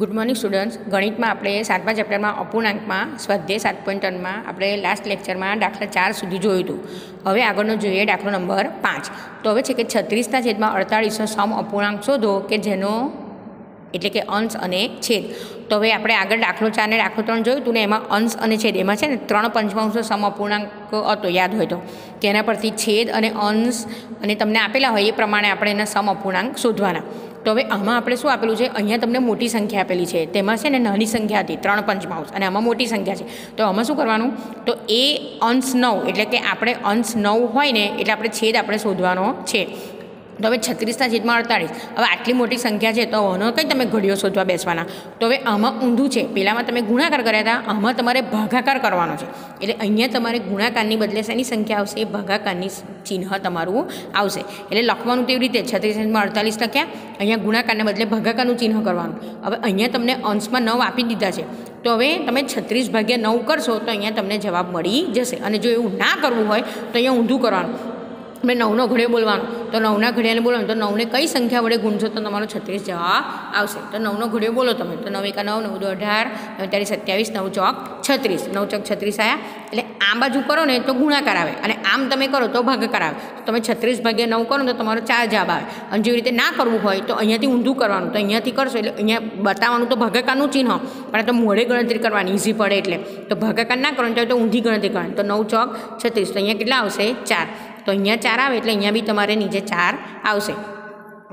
Good morning students ગણિતમાં આપણે સાતમા ચેપ્ટરમાં અપૂર્ણાંકમાં સ્વાધ્યાય સાત પોઈન્ટ ત્રણમાં આપણે લાસ્ટ લેક્ચરમાં દાખલા ચાર સુધી જોયું હતું. હવે આગળનો જોઈએ દાખલો નંબર પાંચ. તો હવે છે કે છત્રીસના છેદમાં અડતાળીસનો સમ અપૂર્ણાંક શોધો કે જેનો એટલે કે અંશ અને છેદ. તો હવે આપણે આગળ દાખલો ચાર ને દાખલો ત્રણ જોયું હતું ને એમાં અંશ અને છેદ. એમાં છે ને ત્રણ પંચમાંશનો સમ અપૂર્ણાંક હતો, યાદ હોય તો. તેના પરથી છેદ અને અંશ અને તમને આપેલા હોય એ પ્રમાણે આપણે એના સમ અપૂર્ણાંક શોધવાના. તો હવે આમાં આપણે શું આપેલું છે? અહીંયા તમને મોટી સંખ્યા આપેલી છે. તેમાં છે ને નાની સંખ્યા હતી, ત્રણ પંચમાંશ અને આમાં મોટી સંખ્યા છે. તો આમાં શું કરવાનું? તો એ અંશ નવ, એટલે કે આપણે અંશ નવ હોય ને, એટલે આપણે છેદ આપણે શોધવાનો છે. તો હવે છત્રીસના છેદમાં અડતાળીસ. હવે આટલી મોટી સંખ્યા છે તો આનો કંઈ તમે ઘડીઓ શોધવા બેસવાના? તો હવે આમાં ઊંધું છે. પહેલાંમાં તમે ગુણાકાર કર્યા હતા, આમાં તમારે ભાગાકાર કરવાનો છે. એટલે અહીંયા તમારે ગુણાકારની બદલે શેની સંખ્યા આવશે? એ ભાગાકારની ચિહ્ન તમારું આવશે. એટલે લખવાનું તેવી રીતે? છત્રીસ છેદમાં અડતાલીસ લખ્યા. અહીંયા ગુણાકારને બદલે ભાગાકારનું ચિહ્ન કરવાનું. હવે અહીંયા તમને અંશમાં નવ આપી દીધા છે. તો હવે તમે છત્રીસ ભાગ્યા નવ કરશો તો અહીંયા તમને જવાબ મળી જશે. અને જો એવું ના કરવું હોય તો અહીંયા ઊંધું કરવાનું. આપણે નવનો ઘડિયો બોલવાનો. તો નવના ઘડિયાને બોલવાનું. તો નવને કઈ સંખ્યા વડે ગુણશો તો તમારો છત્રીસ જવાબ આવશે. તો નવનો ઘડિયો બોલો તમે. તો નવ એકા નવ નવ દો અઢાર, નવ સત્યાવીસ, નવ ચોક છત્રીસ. નવ ચોક છત્રીસ આવ્યા એટલે આમ બાજુ કરો ને તો ગુણાકાર આવે. અને આમ તમે કરો તો ભાગાકાર આવે. તમે છત્રીસ ભાગ્યા નવ કરો તો તમારો ચાર જવાબ આવે. અને જેવી રીતે ના કરવું હોય તો અહીંયાથી ઊંધું કરવાનું. તો અહીંયાથી કરશો એટલે અહીંયા બતાવવાનું તો ભાગાકારનું ચિહ્ન. પણ તો મોડે ગણતરી કરવાની. ઇઝી પડે એટલે. તો ભાગાકાર ના કરવાનું. તો ઊંધી ગણતરી કરવાની. તો નવ ચોક છત્રીસ. તો અહીંયા કેટલા આવશે? ચાર. તો અહીંયા ચાર આવે એટલે અહીંયા બી તમારે નીચે ચાર આવશે.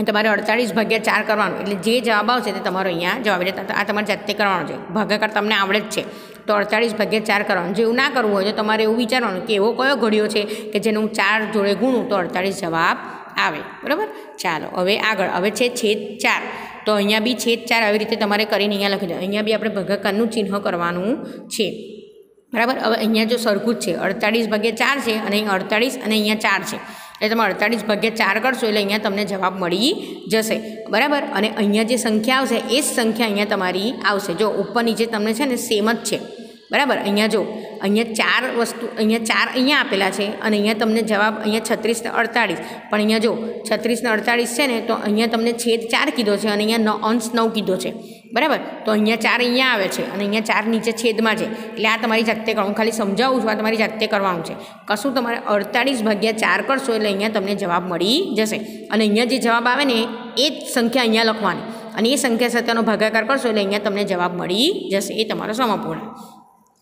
તમારે અડતાળીસ ભાગ્યા ચાર કરવાનું. એટલે જે જવાબ આવશે તે તમારો અહીંયા જવાબ એટલે આ તમારે જાતે કરવાનો છે. ભાગાકાર તમને આવડે જ છે. તો અડતાળીસ ભાગ્યા ચાર કરવાનું. જેવું ના કરવું હોય તો તમારે એવું વિચારવાનું કે એવો કયો ઘડિયો છે કે જેને હું ચાર જોડે ગુણું તો અડતાળીસ જવાબ આવે. બરાબર? ચાલો, હવે આગળ. હવે છે છેદ ચાર. તો અહીંયા બી છેદ ચાર આવી રીતે તમારે કરીને અહીંયા લખી દો. અહીંયા બી આપણે ભાગાકારનું ચિહ્ન કરવાનું છે. બરાબર? હવે અહીંયા જો સરખું જ છે. અડતાળીસ ભાગ્યા ચાર છે અને અહીં અડતાળીસ અને અહીંયા ચાર છે. એટલે તમે અડતાળીસ ભાગ્યા ચાર કરશો એટલે અહીંયા તમને જવાબ મળી જશે. બરાબર? અને અહીંયા જે સંખ્યા આવશે, એ જ સંખ્યા અહીંયા તમારી આવશે. જો ઉપર નીચે તમને છે ને સેમ જ છે. બરાબર? અહીંયા જો, અહીંયા ચાર વસ્તુ, અહીંયા ચાર અહીંયા આપેલા છે અને અહીંયા તમને જવાબ, અહીંયા છત્રીસ ને અડતાળીસ. પણ અહીંયા જો છત્રીસ ને અડતાળીસ છે ને, તો અહીંયા તમને છેદ ચાર કીધો છે અને અહીંયા અંશ નવ કીધો છે. બરાબર? તો અહીંયા ચાર અહીંયા આવે છે અને અહીંયા ચાર નીચે છેદમાં છે. એટલે આ તમારી જાતે હું ખાલી સમજાવું છું, આ તમારી જાતે કરવાનું છે. કશું તમારે અડતાળીસ ભાગ્યા ચાર કરશો એટલે અહીંયા તમને જવાબ મળી જશે. અને અહીંયા જે જવાબ આવે ને, એ જ સંખ્યા અહીંયા લખવાની. અને એ સંખ્યા સાથેનો ભાગાકાર કરશો એટલે અહીંયા તમને જવાબ મળી જશે. એ તમારો સમપૂર્ણ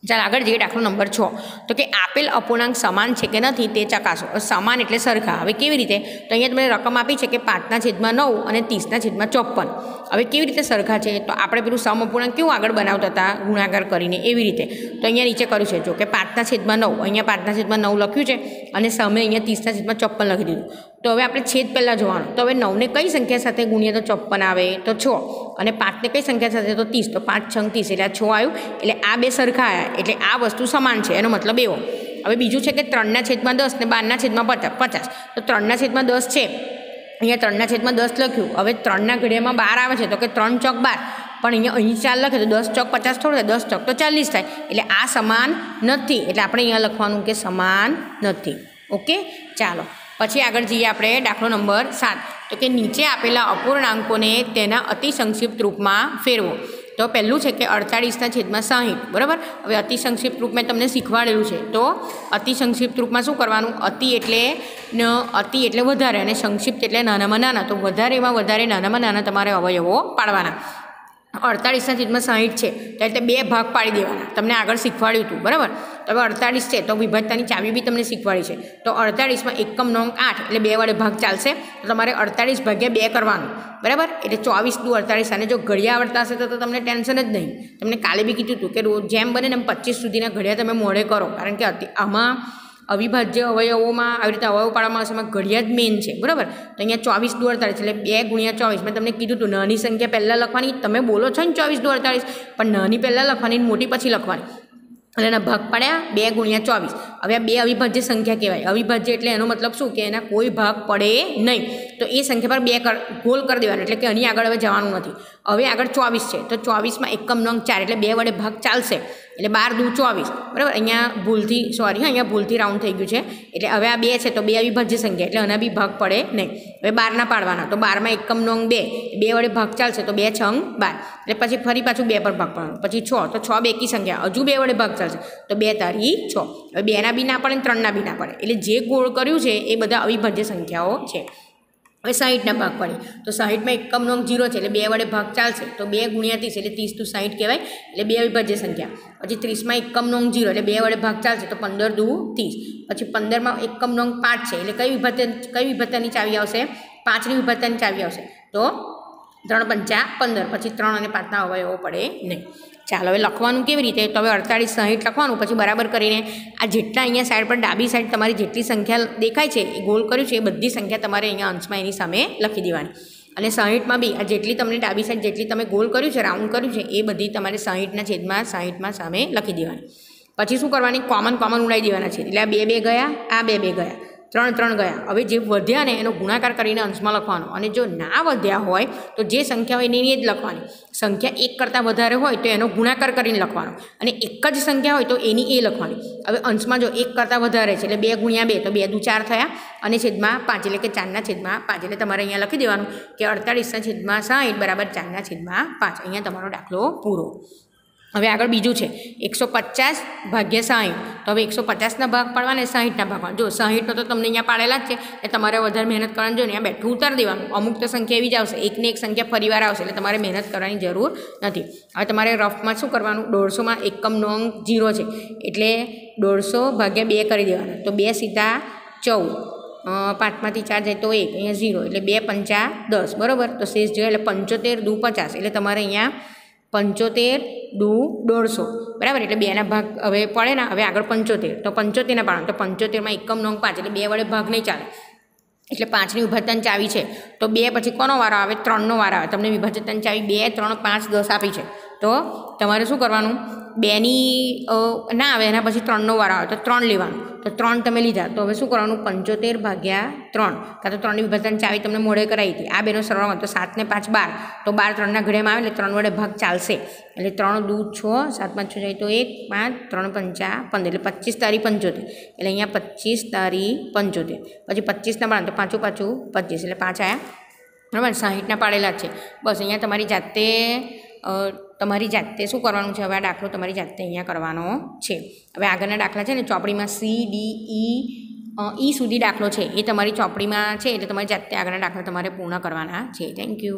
ચાલ આગળ જઈએ, દાખલો નંબર છ. તો કે આપેલ અપૂર્ણાંક સમાન છે કે નથી તે ચકાસો. સમાન એટલે સરખા. હવે કેવી રીતે? તો અહીંયા તમને રકમ આપી છે કે પાંચના છેદમાં નવ અને ત્રીસના છેદમાં ચોપન હવે કેવી રીતે સરખા છે? તો આપણે પેલું સમ અપૂર્ણાંક કેવું આગળ બનાવતા હતા? ગુણાકાર કરીને એવી રીતે. તો અહીંયા નીચે કર્યું છે, જો કે પાંચના છેદમાં નવ. અહીંયા પાંચના છેદમાં નવ લખ્યું છે અને સામે અહીંયા ત્રીસના છેદમાં ચોપન લખી દીધું. તો હવે આપણે છેદ પહેલાં જોવાનું. તો હવે નવને કઈ સંખ્યા સાથે ગુણીએ તો ચોપન આવે? તો છ. અને પાંચને કઈ સંખ્યા સાથે? તો ત્રીસ. તો પાંચ, છ, ત્રીસ. એટલે આ છ આવ્યું. એટલે આ બે સરખા આવ્યા એટલે આ વસ્તુ સમાન છે. એનો મતલબ એવો. હવે બીજું છે કે ત્રણના છેદમાં દસ ને બારના છેદમાં પચાસ પચાસ. તો ત્રણના છેદમાં દસ છે. અહીંયા ત્રણના છેદમાં દસ લખ્યું. હવે ત્રણના ઘડિયામાં બાર આવે છે. તો કે ત્રણ ચોક બાર. પણ અહીંયા, અહીં ચાર લખે તો દસ ચોક પચાસ થોડું થાય. દસ ચોક તો ચાલીસ થાય. એટલે આ સમાન નથી. એટલે આપણે અહીંયા લખવાનું કે સમાન નથી. ઓકે? ચાલો. પછી આગળ જઈએ આપણે દાખલો નંબર સાત. તો કે નીચે આપેલા અપૂર્ણાંકોને તેના અતિ સંક્ષિપ્ત રૂપમાં ફેરવો. તો પહેલું છે કે અડતાળીસના છેદમાં સાહીઠ, બરાબર? હવે અતિ સંક્ષિપ્ત રૂપ મેં તમને શીખવાડેલું છે. તો અતિ સંક્ષિપ્ત રૂપમાં શું કરવાનું? અતિ એટલે અતિ એટલે વધારે અને સંક્ષિપ્ત એટલે નાનામાં નાના. તો વધારેમાં વધારે નાનામાં નાના તમારે અવયવો પાડવાના. અડતાળીસના છેદમાં સાહીઠ છે. ત્યારે તે બે ભાગ પાડી દેવાના. તમને આગળ શીખવાડ્યું હતું. બરાબર? તો હવે અડતાળીસ છે. તો વિભાજતાની ચાવી બી તમને શીખવાડી છે. તો અડતાળીસમાં એકમ નોંગ આઠ એટલે બે વડે ભાગ ચાલશે. તો તમારે અડતાળીસ ભાગ્યા બે કરવાનું. બરાબર? એટલે ચોવીસ દુ અડતાળીસ. અને જો ઘડિયા આવડતા હશે તો તમને ટેન્શન જ નહીં. તમને કાલે બી કીધું હતું કે રોજ જેમ બને એમ પચીસ સુધીના ઘડિયા તમે મોડે કરો. કારણ કે આમાં અવિભાજ્ય અવયવોમાં આવી રીતે અવયવ પાડવામાં આવશે એમાં ઘડિયાળ મેઇન છે, બરાબર? તો અહીંયા ચોવીસ દુ અડતાળીસ એટલે બે ગુણ્યા ચોવીસ. મેં તમને કીધું હતું નાની સંખ્યા પહેલાં લખવાની, તમે બોલો છો ને ચોવીસ દુ અડતાળીસ પણ નાની પહેલાં લખવાની મોટી પછી લખવાની. અને એના ભાગ પાડ્યા, બે ગુણ્યા ચોવીસ. હવે આ બે અવિભાજ્ય સંખ્યા કહેવાય. અવિભાજ્ય એટલે એનો મતલબ શું? કે એના કોઈ ભાગ પડે નહીં. તો એ સંખ્યા પર બે કર, ગોલ કરી દેવાના, એટલે કે અહીં આગળ હવે જવાનું નથી. હવે આગળ ચોવીસ છે, તો ચોવીસમાં એકમ નંગ ચાર, એટલે બે વડે ભાગ ચાલશે. એટલે બાર દુ ચોવીસ, બરાબર? અહીંયા ભૂલથી સોરી અહીંયા ભૂલથી રાઉન્ડ થઈ ગયું છે. એટલે હવે આ બે છે, તો બે અવિભાજ્ય સંખ્યા, એટલે આના બી ભાગ પડે નહીં. હવે બારના પાડવાના, તો બારમાં એકમ નંગ બે બે વડે ભાગ ચાલશે, તો બે છંગ બાર. એટલે પછી ફરી પાછું બે પર ભાગ પાડવાનું. પછી છ, તો છ બેકી સંખ્યા, હજુ બે વડે ભાગ ચાલશે, તો બે તારી છ. હવે બેના બી ના પડે ત્રણના બી ના પડે. એટલે જે ગોળ કર્યું છે, એ બધા અવિભાજ્ય સંખ્યાઓ છે. હવે સાહીઠના ભાગ પડે તો સાહીઠમાં એકમ નોંગ જીરો છે એટલે બે વડે ભાગ ચાલશે. તો બે ગુણ્યા ત્રીસ એટલે ત્રીસ ટુ સાહીઠ કહેવાય. એટલે બે વિભાજ્ય સંખ્યા. પછી ત્રીસમાં એકમ નોંગ જીરો એટલે બે વડે ભાગ ચાલશે તો પંદર દુ ત્રીસ. પછી પંદરમાં એકમ નોંગ પાંચ છે. એટલે કઈ વિભાજ્ય કઈ વિભાજ્યની ચાવી આવશે? પાંચની વિભાજ્યની ચાવી આવશે. તો ત્રણ પંચા પંદર, પછી ત્રણ અને પાંચના અવયવો પડે નહીં. ચાલો, હવે લખવાનું કેવી રીતે? તો હવે અડતાળીસ, સાહીઠ લખવાનું, પછી બરાબર કરીને આ જેટલા અહીંયા સાઈડ પર ડાબી સાઈડ તમારી જેટલી સંખ્યા દેખાય છે, એ ગોલ કર્યું છે, એ બધી સંખ્યા તમારે અહીંયા અંશમાં એની સામે લખી દેવાની. અને સાહીઠમાં બી, આ જેટલી તમને ડાબી સાઈડ જેટલી તમે ગોલ કર્યું છે રાઉન્ડ કર્યું છે, એ બધી તમારે સાહીઠના છેદમાં સાહીઠમાં સામે લખી દેવાની. પછી શું કરવાની? કોમન કોમન ઉડાવી દેવાના છે. એટલે આ બે બે ગયા, આ બે બે ગયા. ત્રણ ત્રણ ગયા. હવે જે વધ્યા ને એનો ગુણાકાર કરીને અંશમાં લખવાનો. અને જો ના વધ્યા હોય, તો જે સંખ્યા હોય એની જ લખવાની. સંખ્યા એક કરતાં વધારે હોય, તો એનો ગુણાકાર કરીને લખવાનો. અને એક જ સંખ્યા હોય, તો એની એ લખવાની. હવે અંશમાં જો એક કરતાં વધારે છે, એટલે બે ગુણ્યા બે, તો બે દુ ચાર થયા. અને છેદમાં પાંચ, એટલે કે ચારના છેદમાં પાંચ, એટલે તમારે અહીંયા લખી દેવાનું કે અડતાળીસના છેદમાં સાઠ બરાબર ચારના છેદમાં પાંચ. અહીંયા તમારો દાખલો પૂરો. હવે આગળ બીજું છે. એકસો પચાસ ભાગ્યા સાહીઠ. તો હવે એકસો પચાસના ભાગ પાડવાના, સાહીઠના ભાગ પાડવા જો સાહીઠનો તો તમને અહીંયા પાડેલા જ છે એટલે તમારે વધારે મહેનત કરવાની જો ને બેઠું ઉતારી દેવાનું. અમુક તો સંખ્યા એવી જ આવશે. એકને એક સંખ્યા ફરીવાર આવશે, એટલે તમારે મહેનત કરવાની જરૂર નથી. હવે તમારે રફમાં શું કરવાનું? દોઢસોમાં એકમ નોંગ જીરો છે. એટલે દોઢસો ભાગ્યા બે કરી દેવાના. તો બે સીધા ચૌદ. પાંચમાંથી ચાર જાય તો એક. અહીંયા ઝીરો એટલે બે પંચા દસ. બરાબર? તો શેષ જોઈએ એટલે પંચોતેર દુ પચાસ. એટલે તમારે અહીંયા પંચોતેર દુ દોઢસો. બરાબર? એટલે બેના ભાગ હવે પડે ને, હવે આગળ પંચોતેર. તો પંચોતેરના પાડો તો પંચોતેરમાં એકમ નોંગ પાંચ, એટલે બે વડે ભાગ નહીં ચાલે. એટલે પાંચની વિભાજન ચાવી છે. તો બે પછી કોનો વારો આવે? ત્રણનો વારો આવે. તમને વિભાજન ચાવી બે, ત્રણ, પાંચ, દસ આપી છે. તો તમારે શું કરવાનું? બેની ના આવે, એના પછી ત્રણનો વારો આવે, તો ત્રણ લેવાનું. તો ત્રણ તમે લીધા, તો હવે શું કરવાનું? પંચોતેર ભાગ્યા ત્રણ. કાં તો ત્રણની વિભાજન ચાવી તમને મોડે કરાવી હતી. આ બેનો સરવાળો તો સાતને પાંચ બાર. તો બાર ત્રણના ઘડિયામાં આવે એટલે ત્રણ વડે ભાગ ચાલશે. એટલે ત્રણ દૂધ છ, સાત પાંચ છ જાય તો એક, પાંચ, ત્રણ પંચા પંદર. એટલે પચીસ તારી પંચોતેર. એટલે અહીંયા પચીસ તારી પંચોતેર. પછી પચીસના બાર, તો પાછું પાછું પચીસ. એટલે પાંચ આયા. બરાબર? સાહીઠના પાડેલા છે. બસ, અહીંયા તમારી જાતે તમારી જાતે શું કરવાનું છે? હવે આ દાખલો તમારી જાતે અહીંયા કરવાનો છે. હવે આગળના દાખલા છે ને, ચોપડીમાં સી ડી ઈ ઈ સુધી દાખલો છે. એ તમારી ચોપડીમાં છે, એટલે તમારી જાતે આગળના દાખલા તમારે પૂર્ણ કરવાના છે. Thank you